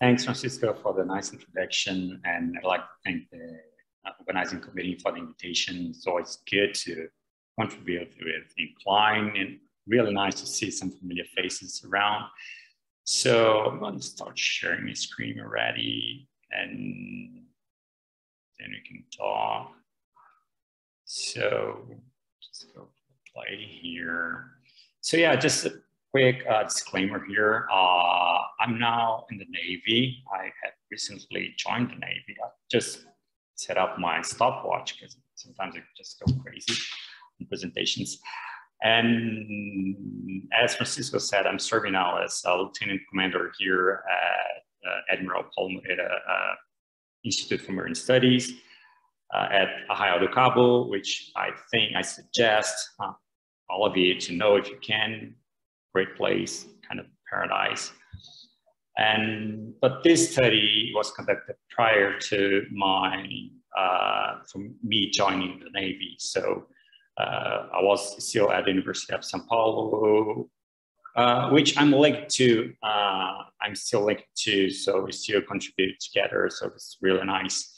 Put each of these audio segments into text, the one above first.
thanks, Francisco, for the nice introduction. And I'd like to thank the uh, organizing committee for the invitation. So It's good to contribute with Incline and really nice to see some familiar faces around. So I'm going to start sharing my screen already and then we can talk. So just go play here. So yeah, just quick uh, disclaimer here. Uh, I'm now in the Navy. I have recently joined the Navy. I just set up my stopwatch because sometimes I just go crazy in presentations. And as Francisco said, I'm serving now as a lieutenant commander here at uh, Admiral Paulo Moreira Institute for Marine Studies uh, at Arraial do Cabo, which I think I suggest uh, all of you to know if you can. Great place, kind of paradise. And but this study was conducted prior to my uh, from me joining the Navy. So uh, I was still at the University of São Paulo, uh, which I'm linked to. Uh, I'm still linked to, so we still contribute together. So it's really nice.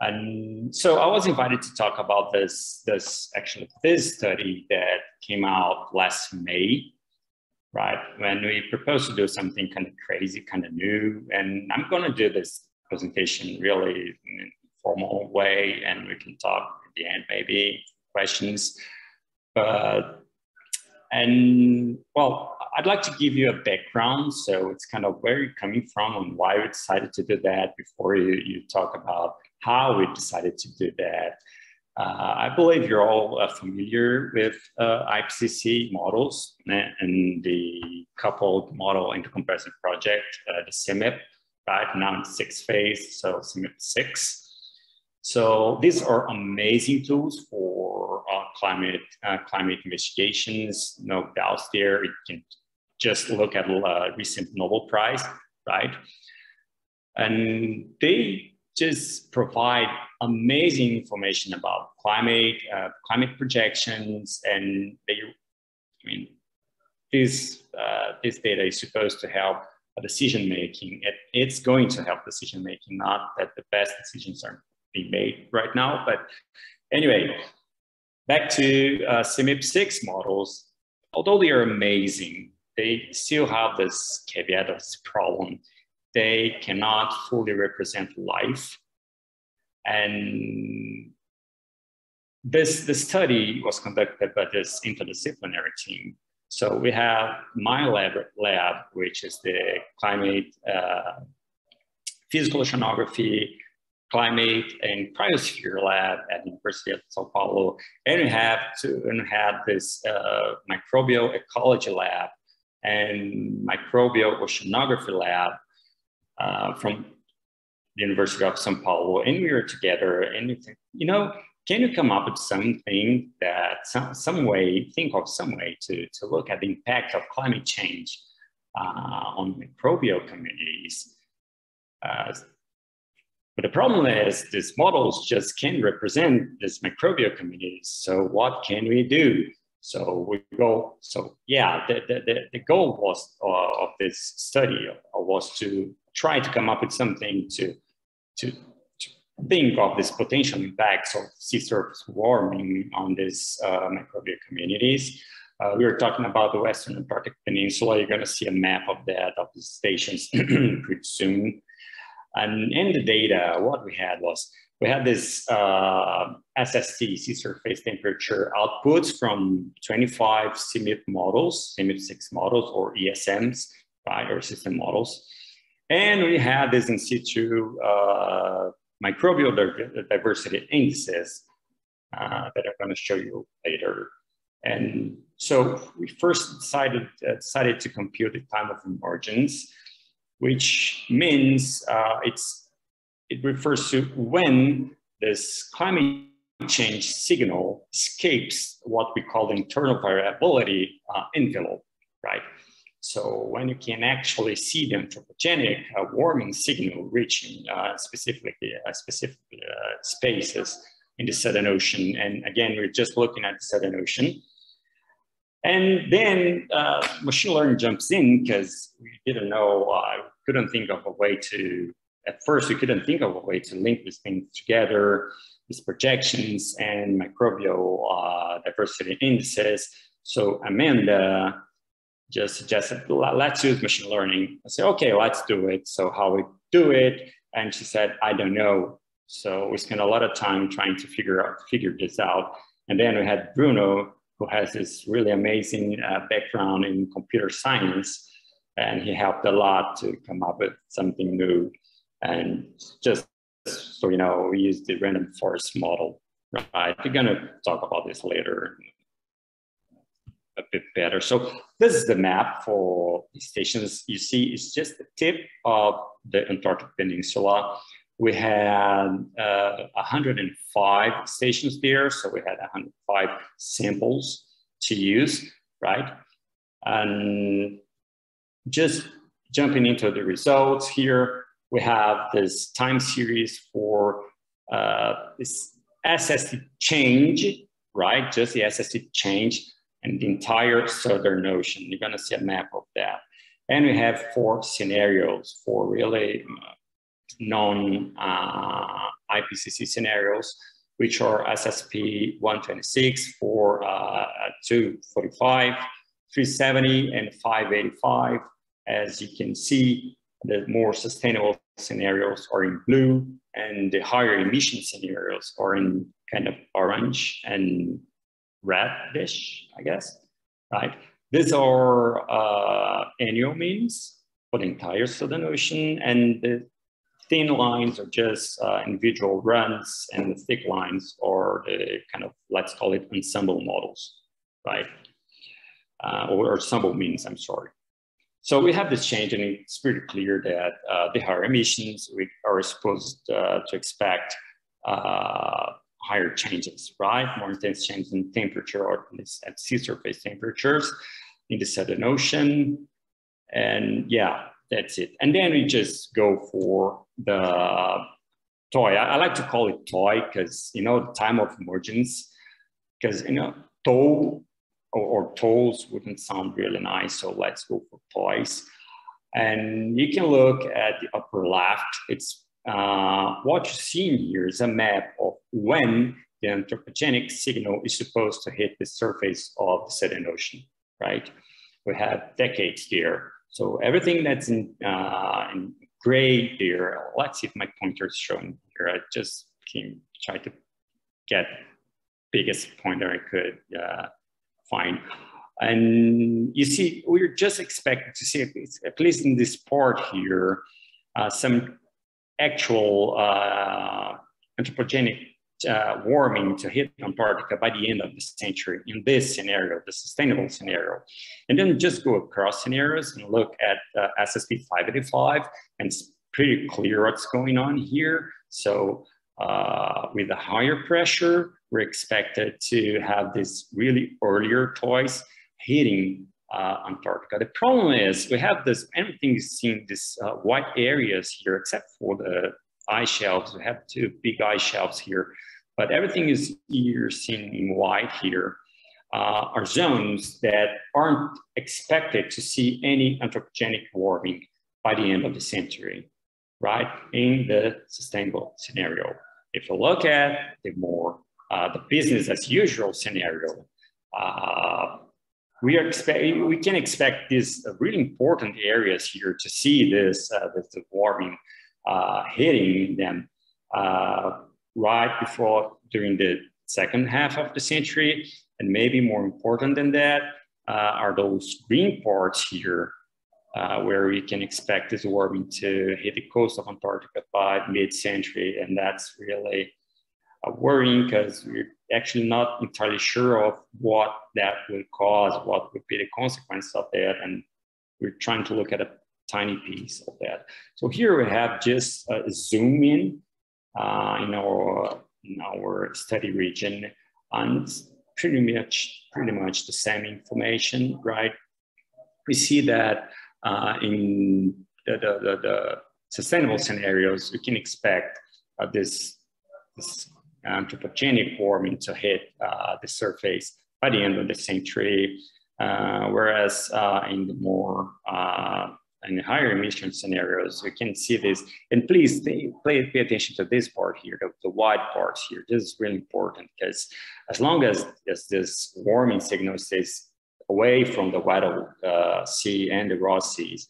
And so I was invited to talk about this, this actually this study that came out last May, right? When we propose to do something kind of crazy, kind of new. And I'm going to do this presentation really in a formal way, and we can talk at the end maybe questions. But, and well, I'd like to give you a background. So it's kind of where you're coming from and why we decided to do that before you, you talk about how we decided to do that. Uh, I believe you're all uh, familiar with uh, IPCC models and the coupled model intercomparison project, uh, the CMIP, right? Now in six phase, so CMIP six. So these are amazing tools for uh, climate uh, climate investigations. No doubts there. You can just look at a recent Nobel Prize, right? And they just provide amazing information about climate, uh, climate projections, and they, I mean, this uh, this data is supposed to help decision making. It, it's going to help decision making, not that the best decisions are being made right now. But anyway, back to uh, CMIP 6 models. Although they are amazing, they still have this caveat of this problem they cannot fully represent life. And this, the study was conducted by this interdisciplinary team. So we have my lab, lab which is the climate uh, physical oceanography, climate and cryosphere lab at the University of Sao Paulo. And we have to and had this uh, microbial ecology lab and microbial oceanography lab uh, from the University of Sao Paulo, and we were together, and we think, you know, can you come up with something that some, some way, think of some way to, to look at the impact of climate change uh, on microbial communities? Uh, but the problem is these models just can't represent these microbial communities. So what can we do? So we go, so yeah, the, the, the goal was uh, of this study was to try to come up with something to, to, to think of this potential impacts of sea surface warming on these uh, microbial communities. Uh, we were talking about the Western Antarctic Peninsula. You're going to see a map of that, of the stations pretty soon. And in the data, what we had was we had this uh, SST, sea surface temperature outputs from 25 CMIP models, CMIP 6 models or ESMs, right, or system models. And we had this in situ uh, microbial diversity indices uh, that I'm going to show you later. And so we first decided, uh, decided to compute the time of emergence, which means uh, it's, it refers to when this climate change signal escapes what we call the internal variability uh, envelope, right? So when you can actually see the anthropogenic uh, warming signal reaching uh, specifically uh, specific uh, spaces in the Southern Ocean, and again, we're just looking at the Southern Ocean. And then uh, machine learning jumps in because we didn't know uh, couldn't think of a way to, at first, we couldn't think of a way to link these things together, these projections and microbial diversity indices. So Amanda just suggested, let's use machine learning. I said, okay, let's do it. So how we do it? And she said, I don't know. So we spent a lot of time trying to figure out, figure this out. And then we had Bruno, who has this really amazing uh, background in computer science. And he helped a lot to come up with something new. And just so you know, we use the random forest model. Right? We're gonna talk about this later a bit better. So this is the map for the stations. You see, it's just the tip of the Antarctic Peninsula. We had uh, 105 stations there, so we had 105 samples to use, right? And just jumping into the results here, we have this time series for uh, this SST change, right? Just the SST change and the entire Southern Ocean. You're gonna see a map of that. And we have four scenarios, four really uh, non uh, IPCC scenarios, which are SSP 126 for uh, 245, 370, and 585. As you can see, the more sustainable scenarios are in blue, and the higher emission scenarios are in kind of orange and reddish, I guess, right? These are uh, annual means for the entire Southern Ocean, and the thin lines are just uh, individual runs, and the thick lines are the kind of, let's call it ensemble models, right? Uh, or ensemble means, I'm sorry. So we have this change, and it's pretty clear that uh, the higher emissions, we are supposed uh, to expect uh, higher changes, right? More intense changes in temperature or at sea surface temperatures in the Southern Ocean. And yeah, that's it. And then we just go for the toy. I, I like to call it toy because, you know, the time of emergence, because, you know, tow or, or tolls wouldn't sound really nice. So let's go for toys. And you can look at the upper left. It's uh, what you see here is a map of when the anthropogenic signal is supposed to hit the surface of the Southern Ocean, right? We have decades there. So everything that's in, uh, in gray there, let's see if my pointer is showing here. I just came, try to get biggest pointer I could uh, find. And you see, we're just expecting to see, at least in this part here, uh, some actual uh, anthropogenic uh, warming to hit Antarctica by the end of the century in this scenario, the sustainable scenario. And then just go across scenarios and look at uh, SSP 585 and it's pretty clear what's going on here. So uh, with a higher pressure, we're expected to have this really earlier toys hitting uh, Antarctica. The problem is we have this, everything is seeing these uh, white areas here, except for the ice shelves. We have two big ice shelves here, but everything is you're seeing in white here uh, are zones that aren't expected to see any anthropogenic warming by the end of the century, right? In the sustainable scenario. If you look at the more uh, the business as usual scenario, uh, we are expect we can expect these really important areas here to see this uh, this warming uh, hitting them uh, right before during the second half of the century. And maybe more important than that uh, are those green parts here uh, where we can expect this warming to hit the coast of Antarctica by mid-century. And that's really uh, worrying because we're actually not entirely sure of what that will cause, what would be the consequence of that. And we're trying to look at a tiny piece of that. So here we have just a zoom in uh, in, our, in our study region and pretty much, pretty much the same information, right? We see that uh, in the, the, the, the, sustainable scenarios, we can expect uh, this, this anthropogenic warming to hit uh, the surface by the end of the century. Uh, whereas uh, in the more in higher emission scenarios, we can see this. And please pay, pay attention to this part here, the, the white parts here. This is really important because as long as, as this warming signal stays away from the Weddell uh, Sea and the Ross Seas,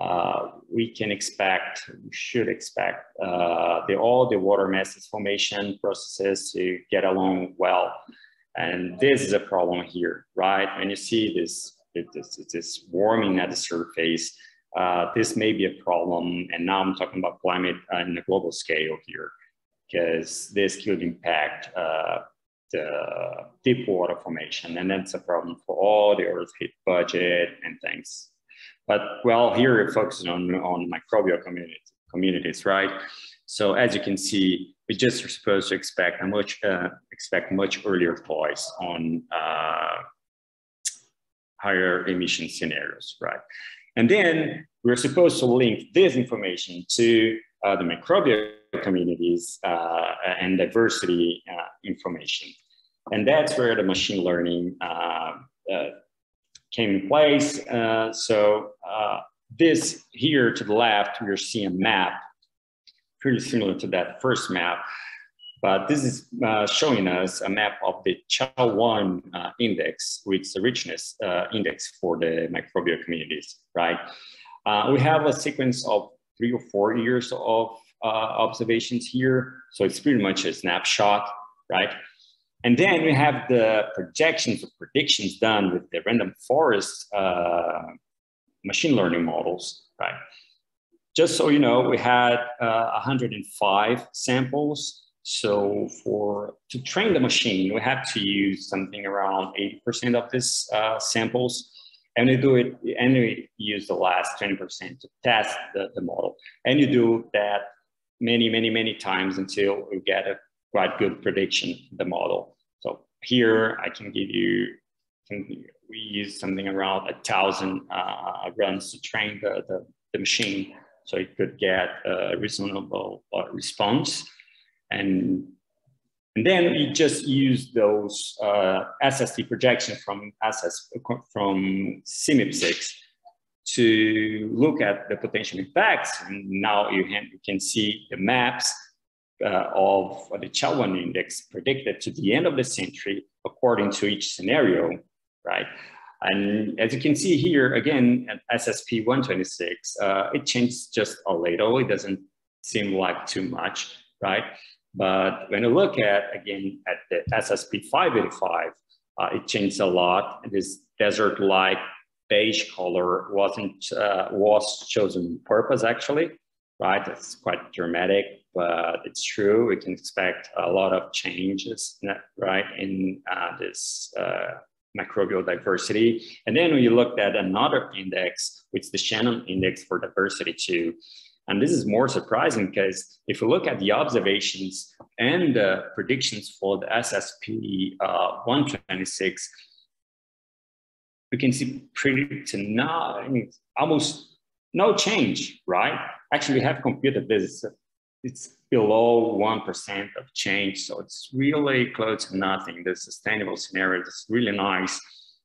uh, we can expect, we should expect uh, the, all the water masses formation processes to get along well. And this is a problem here, right? When you see this, this, this warming at the surface, uh, this may be a problem. And now I'm talking about climate in a global scale here, because this could impact uh, the deep water formation. And that's a problem for all the Earth heat budget and things. But well, here we're focusing on, on microbial community, communities, right? So as you can see, we just are supposed to expect a much uh, expect much earlier voice on uh, higher emission scenarios, right? And then we're supposed to link this information to uh, the microbial communities uh, and diversity uh, information. And that's where the machine learning uh, uh, came in place. Uh, so this here to the left, we're seeing a map pretty similar to that first map. But this is uh, showing us a map of the Chao1 uh, index, which is the richness uh, index for the microbial communities, right? we have a sequence of three or four years of observations here. So it's pretty much a snapshot, right? And then we have the projections or predictions done with the random forest uh, machine learning models, right? Just so you know, we had uh, 105 samples. So for to train the machine, we have to use something around 80% of these uh, samples. And we do it, and we use the last 20% to test the, the model. And you do that many, many, many times until you get a quite good prediction the model. So here I can give you, we use something around a thousand uh, runs to train the, the, the, machine so it could get a reasonable uh, response. And, and then we just use those uh, SST projections from, SS, from CMIP6 to look at the potential impacts. And now you, you can see the maps uh, of the Chao1 index predicted to the end of the century according to each scenario, right? And as you can see here, again, at SSP 126, uh, it changed just a little. It doesn't seem like too much, right? But when you look at, again, at the SSP 585, uh, it changed a lot. This desert-like beige color wasn't, uh, was chosen purpose, actually, right? It's quite dramatic but it's true. We can expect a lot of changes, right, in uh, this uh, microbial diversity. And then we looked at another index, which is the Shannon Index for Diversity too. And this is more surprising because if you look at the observations and the predictions for the SSP uh, 126, we can see pretty to not, almost no change, right? Actually, we have computed this it's below 1% of change. So it's really close to nothing. The sustainable scenario is really nice.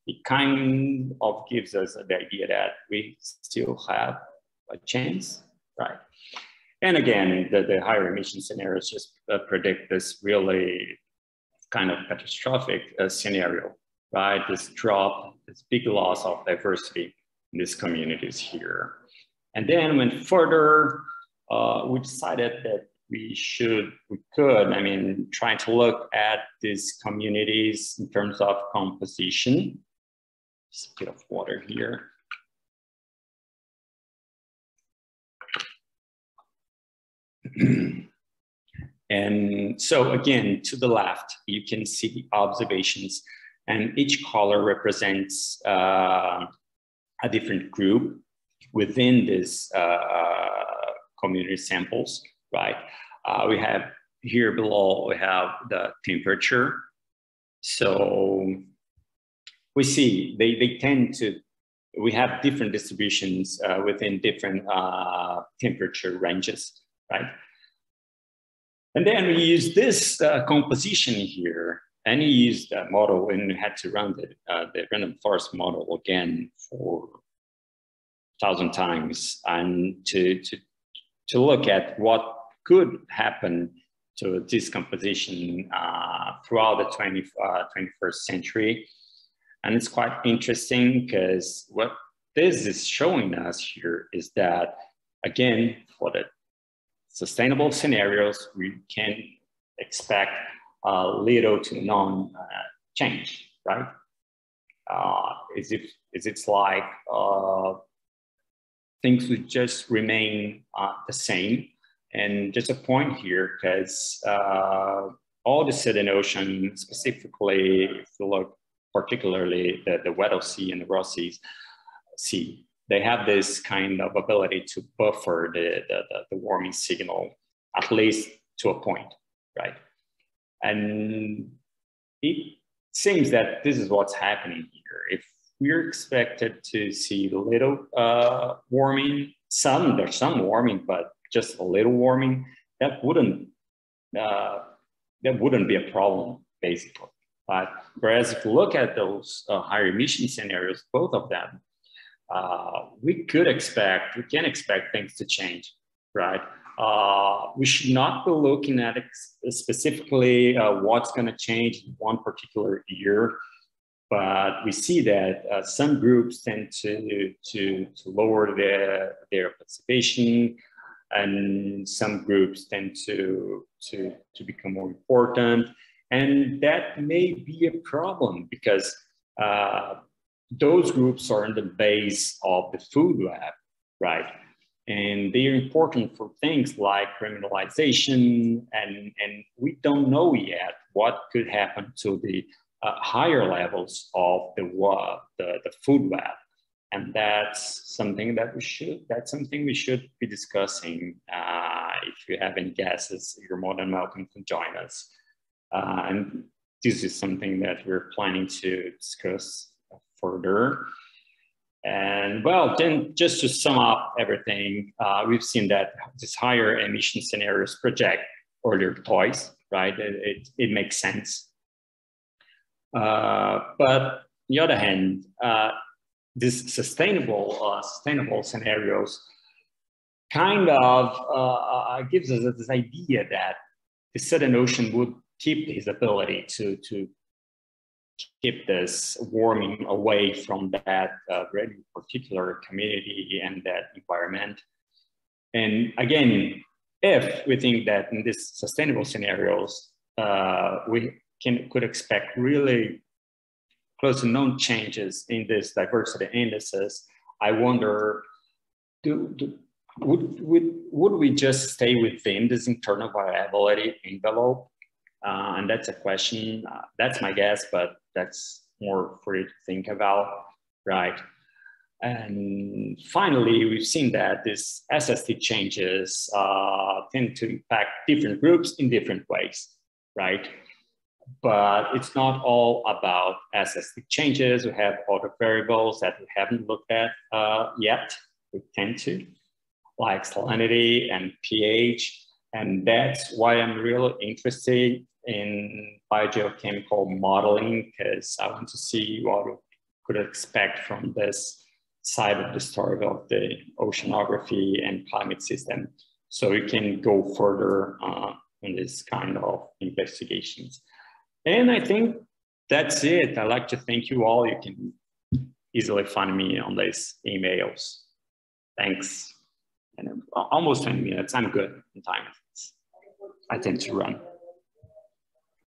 It kind of gives us the idea that we still have a chance, right? And again, the, the higher emission scenarios just uh, predict this really kind of catastrophic uh, scenario, right? This drop, this big loss of diversity in these communities here. And then went further uh, we decided that we should, we could, I mean, trying to look at these communities in terms of composition. Just a bit of water here. and so again, to the left, you can see the observations and each color represents uh, a different group within this uh, community samples, right? Uh, we have here below, we have the temperature. So we see they, they tend to, we have different distributions uh, within different uh, temperature ranges, right? And then we use this uh, composition here and we used the model and had to run the, uh, the random forest model again for thousand times and to, to, to look at what could happen to this composition uh, throughout the 20, uh, 21st century. And it's quite interesting because what this is showing us here is that, again, for the sustainable scenarios, we can expect little to none uh, change, right? Uh, is it is it's like uh, things would just remain uh, the same. And just a point here, because uh, all the Southern Ocean, specifically, if you look particularly the, the Weddell Sea and the Ross Seas, Sea, they have this kind of ability to buffer the, the, the, warming signal, at least to a point, right? And it seems that this is what's happening here. If we're expected to see a little uh, warming, some, there's some warming, but just a little warming, that wouldn't, uh, that wouldn't be a problem, basically. But whereas if you look at those uh, higher emission scenarios, both of them, uh, we could expect, we can expect things to change, right? Uh, we should not be looking at specifically uh, what's going to change in one particular year, but we see that uh, some groups tend to, to, to lower their, their participation, and some groups tend to, to, to become more important. And that may be a problem because uh, those groups are in the base of the food web, right? And they are important for things like remineralization, and, and we don't know yet what could happen to the uh, higher levels of the, uh, the, the food web. And that's something that we should, that's something we should be discussing. Uh, if you have any guesses, you're more than welcome to join us. Uh, and this is something that we're planning to discuss further. And well, then just to sum up everything, uh, we've seen that these higher emission scenarios project earlier toys, right? It, it, it makes sense. Uh, but on the other hand, uh, these sustainable, uh, sustainable scenarios kind of gives us this idea that the Southern Ocean would keep his ability to, to keep this warming away from that uh, very particular community and that environment. And again, if we think that in these sustainable scenarios, uh, we can could expect really close to known changes in this diversity indices, I wonder, do, do, would, would, would we just stay within this internal variability envelope uh, and that's a question, uh, that's my guess, but that's more for you to think about, right? And finally, we've seen that these SST changes uh, tend to impact different groups in different ways, right? But it's not all about SST changes. We have other variables that we haven't looked at uh, yet. We tend to, like salinity and pH. And that's why I'm really interested in biogeochemical modeling because I want to see what we could expect from this side of the story of the oceanography and climate system. So we can go further uh, in this kind of investigations. And I think that's it. I'd like to thank you all. You can easily find me on these emails. Thanks. And almost 20 minutes. I'm good in time. I tend to run.